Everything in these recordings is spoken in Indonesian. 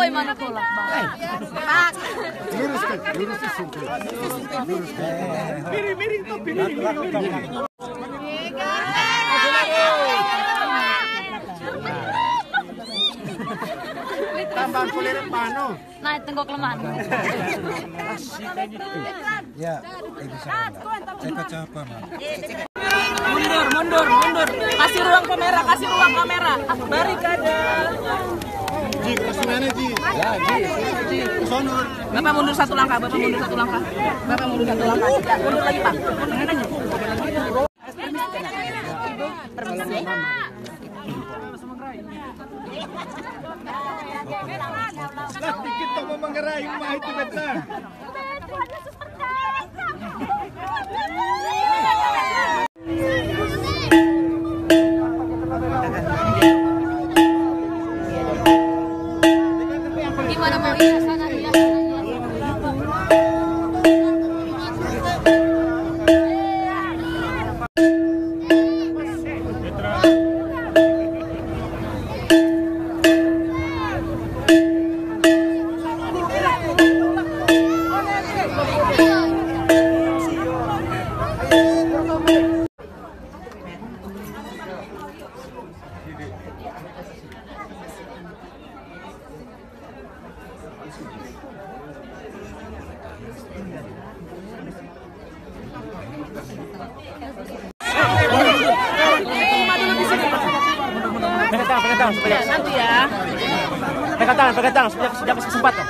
Oy manukula. Pak. Lurus ke, lurus ke simpul. Lurus ke. Miring, miring tuh, miring, miring. Tambah kulit panu. Nah, tenggok lemah. Ya, Cepat cepat, Mundur, mundur, mundur. Kasih ruang kamera, kasih ruang kamera. Barikade. Ji, mana Ji? Ya, Ji. Ji, sono. Bapak mundur satu langkah, Bapak mundur satu langkah. Bapak mundur satu langkah. Mundur lagi, Pak. Mundur. Lah, dikit to manggaray, mah itu beta. Gimana mau yeah, Pegang tangan, pegang tangan supaya ya. pegang tangan, supaya dapat kesempatan.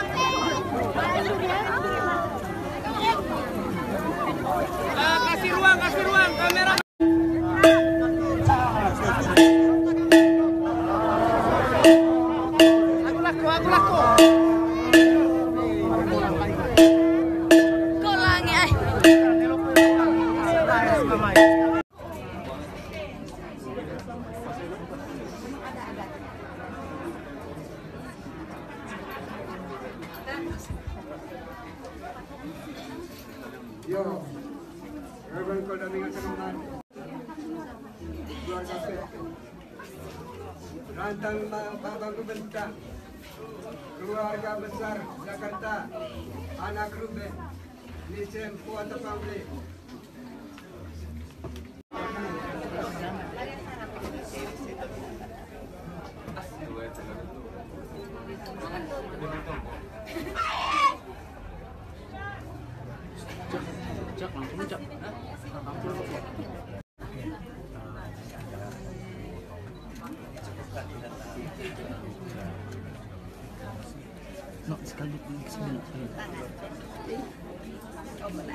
Kasih ruang, kasih ruang kamera. Kok Yo, Reverend ko dami nga kanunan. Keluarga saya. Rantang Babang Benta, keluarga besar Jakarta, anak Ruben, Nisem Puata Pamli. macam nak sekali pun sebenarnya tak nak